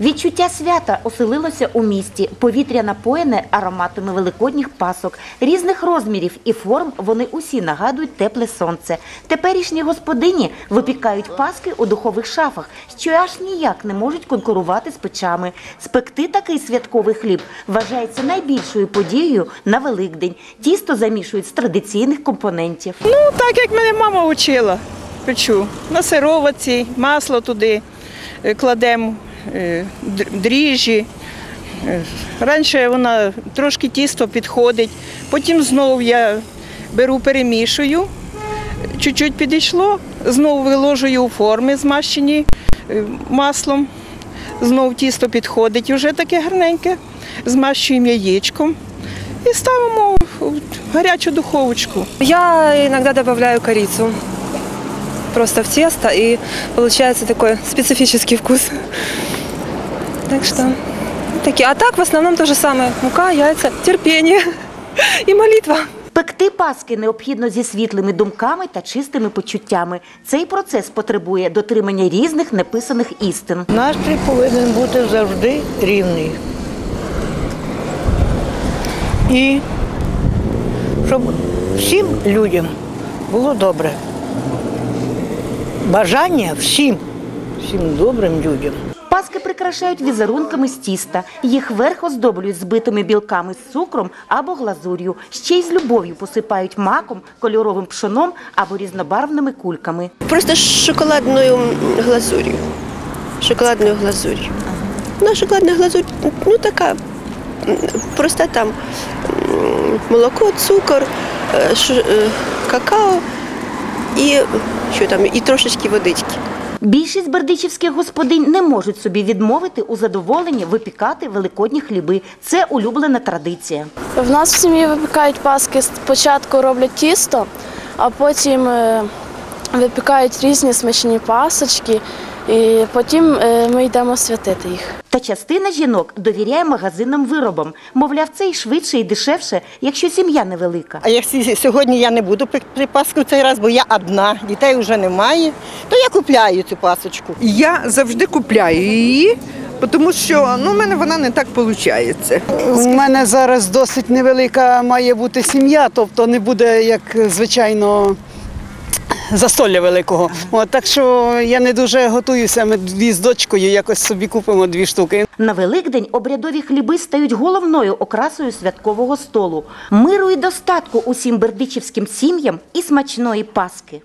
Відчуття свята оселилося у місті. Повітря напоєне ароматами великодніх пасок. Різних розмірів і форм вони усі нагадують тепле сонце. Теперішні господині випікають паски у духових шафах, що аж ніяк не можуть конкурувати з печами. Спекти такий святковий хліб вважається найбільшою подією на Великдень. Тісто замішують з традиційних компонентів. Ну, так як мене мама вчила, печу. На сироватці, масло туди е, кладемо, дріжджі. Е, Раніше вона трошки тісто підходить, потім знову я беру, перемішую, чуть-чуть підійшло, знову виложую у форми змащені е, маслом, знову тісто підходить, вже таке гарненьке, змащуємо яєчком і ставимо в гарячу духовочку. Я иногда добавляю корицу просто в тесто, и получается такой специфический вкус. Так что вот такие. А так в основном то же самое. Мука, яйца, терпение и молитва. Пекти паски необхідно зі світлими думками та чистими почуттями. Цей процес потребує дотримання різних неписаних істин. Настрій повинен бути завжди рівний. І щоб всім людям було добре. Бажання всім, всім добрим людям. Паски прикрашають візерунками з тіста. Їх верх оздоблюють збитими білками з цукром або глазур'ю. Ще й з любов'ю посипають маком, кольоровим пшоном або різнобарвними кульками. Просто з шоколадною глазур'ю. Шоколадною глазур'ю. Ну, шоколадна глазурь, ну така просто там молоко, цукор, е, е, какао і що там, і трошечки водички. Більшість бердичівських господинь не можуть собі відмовити у задоволенні випікати великодні хліби. Це улюблена традиція. В нас в сім'ї випікають паски. Спочатку роблять тісто, а потім е, випікають різні смачні пасочки, і потім е, ми йдемо святити їх. Та частина жінок довіряє магазинним виробам. Мовляв, це і швидше, і дешевше, якщо сім'я невелика. А якщо сьогодні я не буду пекти паску цей раз, бо я одна, дітей вже немає, то я купляю цю пасочку. Я завжди купляю її, тому що ну, в мене вона не так виходить. У мене зараз досить невелика має бути сім'я, тобто не буде, як звичайно, застолля великого. От, так що я не дуже готуюся. Ми дві з дочкою якось собі купимо дві штуки. На Великдень обрядові хліби стають головною окрасою святкового столу. Миру і достатку усім бердичівським сім'ям і смачної паски.